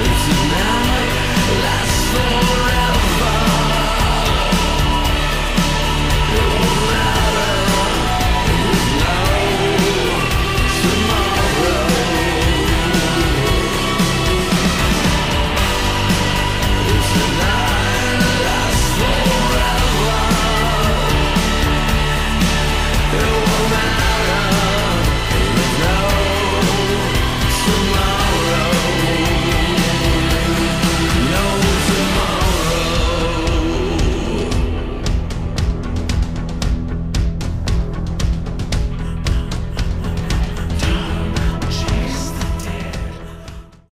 It's